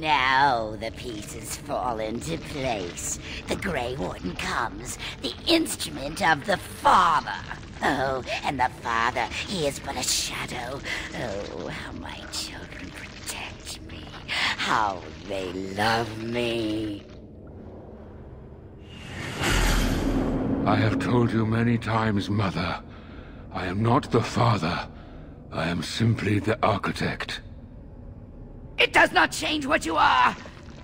Now the pieces fall into place. The Grey Warden comes, the instrument of the Father. Oh, and the Father, he is but a shadow. Oh, how my children protect me. How they love me. I have told you many times, Mother. I am not the Father. I am simply the Architect. It does not change what you are.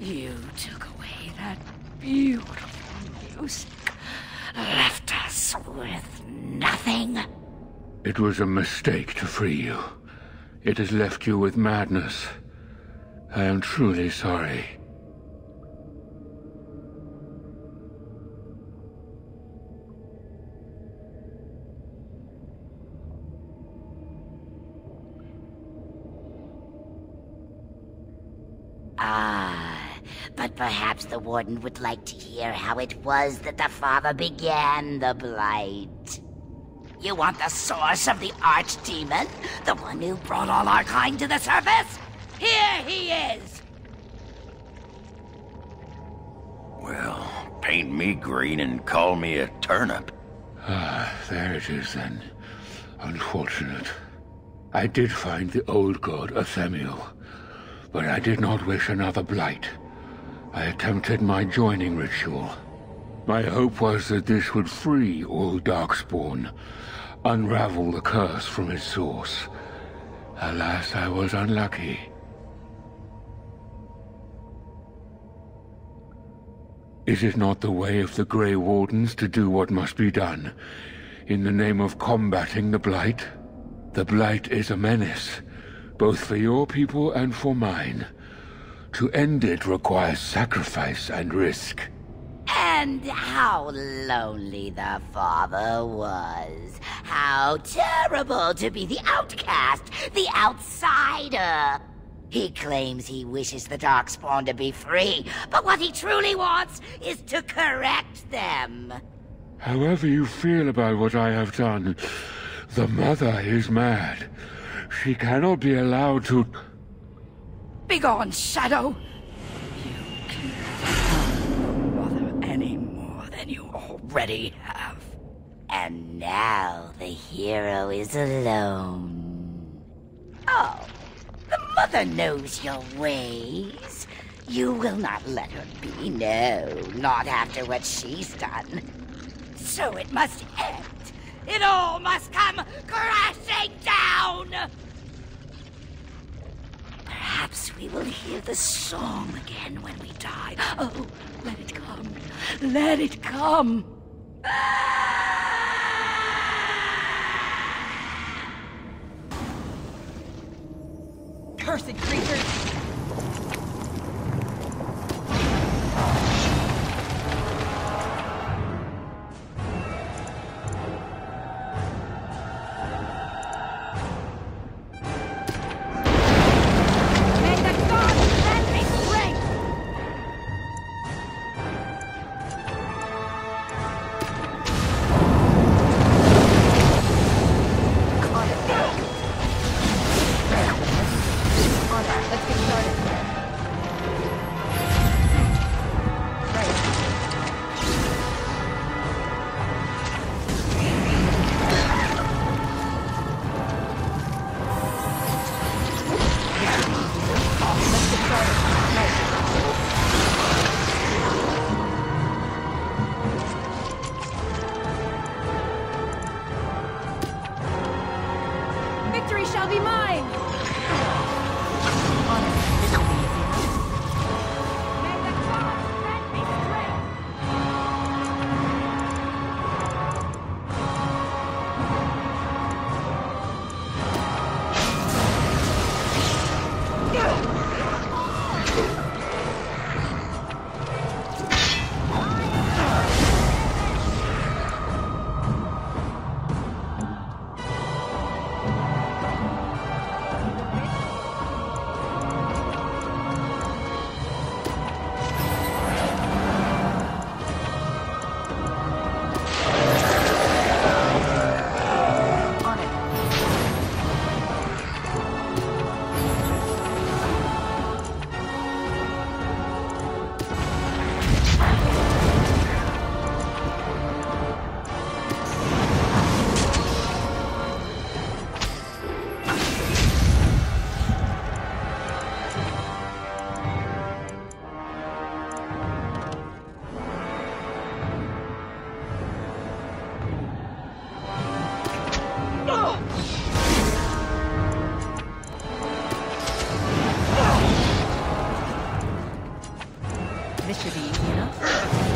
You took away that beautiful music, left us with nothing. It was a mistake to free you. It has left you with madness. I am truly sorry. Ah, but perhaps the Warden would like to hear how it was that the Father began the Blight. You want the source of the Archdemon? The one who brought all our kind to the surface? Here he is! Well, paint me green and call me a turnip. Ah, there it is then. Unfortunate. I did find the old god, Urthemiel, but I did not wish another blight. I attempted my joining ritual. My hope was that this would free all Darkspawn, unravel the curse from its source. Alas, I was unlucky. Is it not the way of the Grey Wardens to do what must be done, in the name of combating the Blight? The Blight is a menace, both for your people and for mine. To end it requires sacrifice and risk. And how lonely the father was. How terrible to be the outcast, the outsider. He claims he wishes the Darkspawn to be free, but what he truly wants is to correct them. However you feel about what I have done, the mother is mad. She cannot be allowed to... Begone, Shadow! You the mother any more than you already have. And now the hero is alone. Oh, the mother knows your ways. You will not let her be, no, not after what she's done. So it must end. It all must come crashing down! Perhaps we will hear the song again when we die. Oh, let it come. Let it come. this should be easy enough.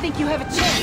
think you have a chance.